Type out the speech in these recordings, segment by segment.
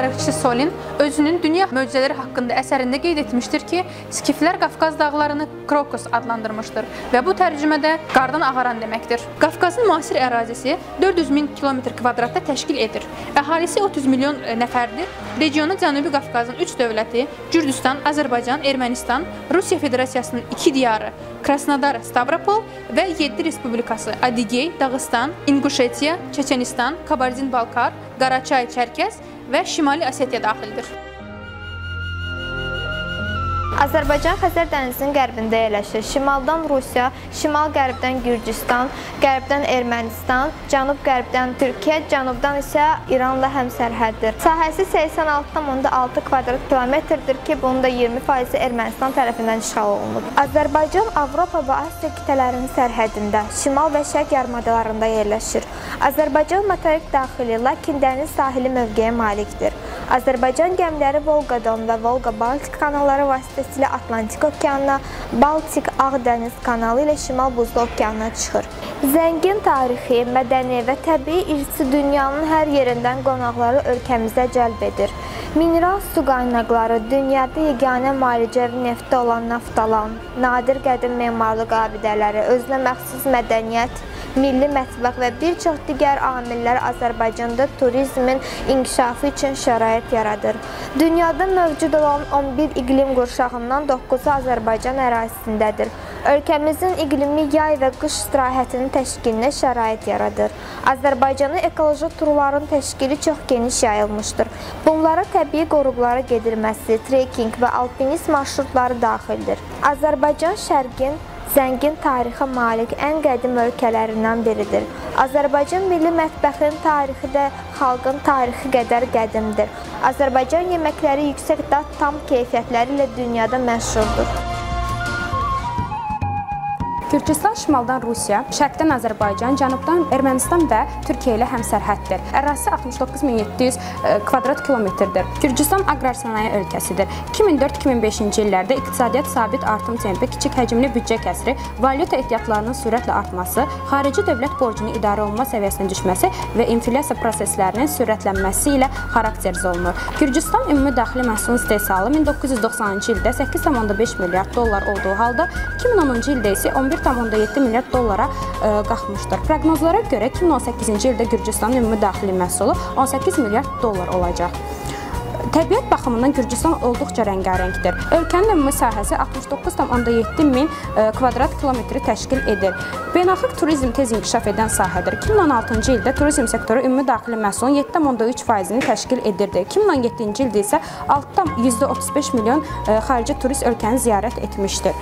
tarixçisi Solin özünün Dünya möcüzələri haqqında əsərində qeyd etmişdir ki, skiflər Qafqaz dağlarını Krokos adlandırmışdır və bu tərcümədə qardan ağaran deməkdir. Qafqazın müasir ərazisi 400 min kilometr kvadratda təşkil edir. Əhalisi 30 milyon nəfərdir. Regionu Cənubi Qafqazın 3 dövləti Gürcüstan, Azərbaycan, Ermənistan, Rusiya Federasiyasının 2 diyarı Krasnodar, Stavropol və 7 respublikası Adigey, Dağıstan, İnquşetiya, Çeçenistan, Kabardin-Balkar, Qaraçay, Çərkəz və Şimali Osetiya daxildir. Azərbaycan Xəzər dənizinin qərbində yerləşir. Şimaldan Rusiya, şimal-qərbdən Gürcüstan, qərbdən Ermənistan, cənub-qərbdən Türkiyə, cənubdan isə İranla həmsərhəddir. Sahəsi 86,6 kvadrat kilometrdir ki, bunun da 20% Ermənistan tərəfindən işğal olunub. Azərbaycan Avropa və Asiya qitələrinin sərhədində, şimal və şərq yarımadalarında yerləşir. Azərbaycan materik daxili, lakin dəniz sahili mövqeyə malikdir. Azərbaycan gəmiləri Volqadan və Volqa-Baltik kanalları vasitəsilə Atlantik okeanına, Baltik Ağ-Dəniz kanalı ilə Şimal Buzlu okeanına çıxır. Zəngin tarixi, mədəni və təbii irsi dünyanın hər yerindən qonaqları ölkəmizə cəlb edir. Mineral su qaynaqları, dünyada yeganə maaricəvi neftdə olan naftalan, nadir qədim memarlıq abidələri, özünə məxsus mədəniyyət, milli mətbəx və bir çox digər amillər Azərbaycanda turizmin inkişafı üçün şərait yaradır. Dünyada mövcud olan 11 iqlim qurşağından 9-u Azərbaycan ərazisindədir. Ölkəmizin iqlimi yay və qış istirahətinin təşkilinə şərait yaradır. Azərbaycanın ekoloji turların təşkili çox geniş yayılmışdır. Bunlara təbii qoruqlara gedilməsi, trekking və alpinist marşrutları daxildir. Azərbaycan şərqin zəngin tarixə malik ən qədim ölkələrindən biridir. Azərbaycan milli mətbəxinin tarixi də xalqın tarixi qədər qədimdir. Azərbaycan yeməkləri yüksək dad, tam keyfiyyətləri ilə dünyada məşhurdur. Gürcüstan şimaldan Rusiya, şərqdən Azərbaycan, cənubdan Ermənistan və Türkiyə ilə həmsərhəddir. Ərazisi 69700 e, kvadrat kilometrdir. Gürcüstan aqrar sənaye ölkəsidir. 2004-2005-ci illərdə iqtisadiyyat sabit artım tempi, kiçik həcmli büdcə kəsri, valyuta ehtiyatlarının sürətlə artması, xarici dövlət borcunun idarə olunma səviyyəsinə düşməsi və inflyasiya proseslərinin sürətlənməsi ilə xarakteriz olunur. Gürcüstan ümumi daxili məhsulun istehsalı 1990-cı ildə 8,5 milyard dollar olduğu halda 2010-cu ildə isə 11 1,7 milyard dollara e, qalxmışdır. Proqnozlara görə 2018-ci ildə Gürcüstanın ümumi daxili məhsulu 18 milyard dollar olacaq. Təbiət baxımından Gürcüstan olduqca rəngarəngdir. Ölkənin ümumi sahəsi 69,7 min e, kvadrat kilometri təşkil edir. Beynəlxalq turizm tez inkişaf edən sahədir. 2016-cı ildə turizm sektoru ümumi daxili məhsulun 7,3%-ni təşkil edirdi. 2017-ci ildə isə 6,35 milyon e, xarici turist ölkəni ziyarət etmişdir.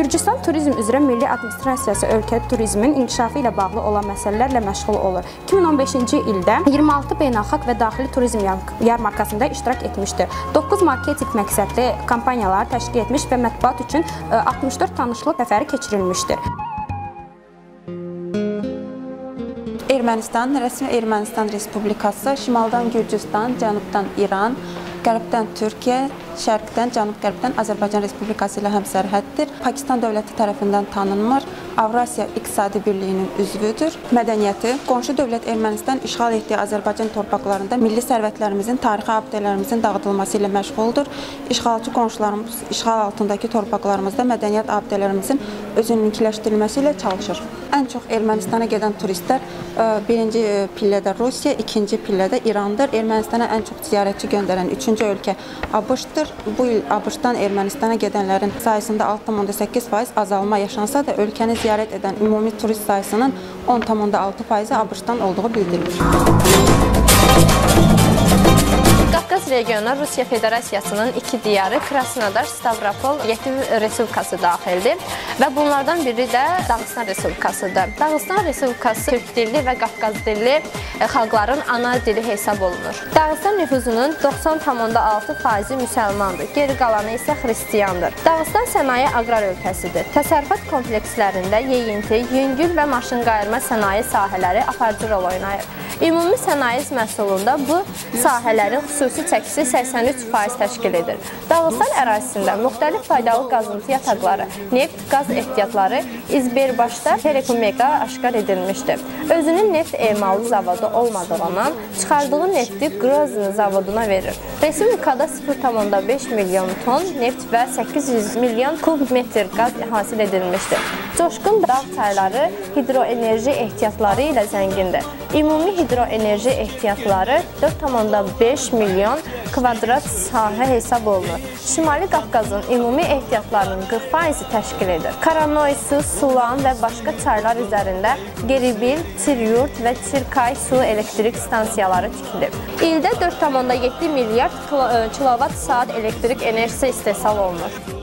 Gürcüstan turizm üzrə Milli Administrasiyası ölkə turizmin inkişafı ilə bağlı olan məsələlərlə məşğul olur. 2015-ci ildə 26 beynəlxalq və daxili turizm yarmarkasında iştirak etmişdir. 9 marketinq məqsədli kampaniyalar təşkil etmiş və mətbuat üçün 64 e, tanışlıq səfəri keçirilmişdir. Ermənistan, rəsmi Ermənistan Respublikası, şimaldan Gürcüstan, cənubdan İran, qərbdən Türkiyə, şərqdən, cənub-qərbdən Azərbaycan Respublikası ilə həmsərhəddir. Pakistan dövləti tərəfindən tanınmır. Avrasiya İqtisadi Birliyinin üzvüdür. Mədəniyyəti qonşu dövlət Ermənistan işğal etdiyi Azərbaycan torpaqlarında milli sərvətlərimizin, tarixi abidələrimizin dağıdılması ilə məşğuldur. İşğalçı qonşularımız işğal altındakı torpaqlarımızda mədəniyyət abidələrimizin özününkiləşdirilməsi ilə çalışır. Ən çox Ermənistana gedən turistlər e, birinci pillədə Rusiya, ikinci pillədə İrandır. Ermənistana ən çox ziyarətçi göndərən üçüncü ölkə ABŞ-dır. Bu il ABŞ-dan Ermənistana gedənlərin sayısında 6,8% azalma yaşansa da ölkəni ziyarət edən ümumi turist sayısının 10,6%-i ABŞ-dan olduğu bildirilir. Regionuna Rusiya Federasiyasının iki diyarı Krasnodar, Stavropol, Yetiv Respublikası daxildir və bunlardan biri də Dağıstan Respublikasıdır. Dağıstan Respublikası türk dilli və Qafqaz dilli e, xalqların ana dili hesab olunur. Dağıstan nüfuzunun 90,6%-i müsəlmandır, geri qalanı isə xristiyandır. Dağıstan sənaye aqrar ölkəsidir. Təsərrüfat komplekslərində yeyinti, yüngül və maşın qayırma sənaye sahələri aparıcı rol oynayır. Ümumi sənaye məhsulunda bu sahələrin xüsusi çəki çəkisi 83% təşkil edir. Dağıstan ərazisində müxtəlif faydalı qazıntı yataqları, neft, qaz ehtiyatları İzberbaşda Telekomega aşkar edilmişdir. Özünün neft emalı zavodu olmadığından çıxardığı nefti Grozny zavoduna verir. Respublikada 0,5 milyon ton neft və 800 milyon kub metr qaz hasil edilmişdir. Coşqun dağ çayları hidroenerji ehtiyatları ilə zəngindir. Ümumi hidroenerji ehtiyatları 4,5 milyon kvadrat sahə hesab olunur. Şimali Qafqazın ümumi ehtiyatlarının 40%-i təşkil edir. Karanoysu, Sulan və başqa çaylar üzərində Geribil, Tiryurt və Çirkay su elektrik stansiyaları tikilib. İldə 4,7 milyard kilovat saat elektrik enerjisi istehsal olunur.